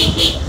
Shh, shh, shh.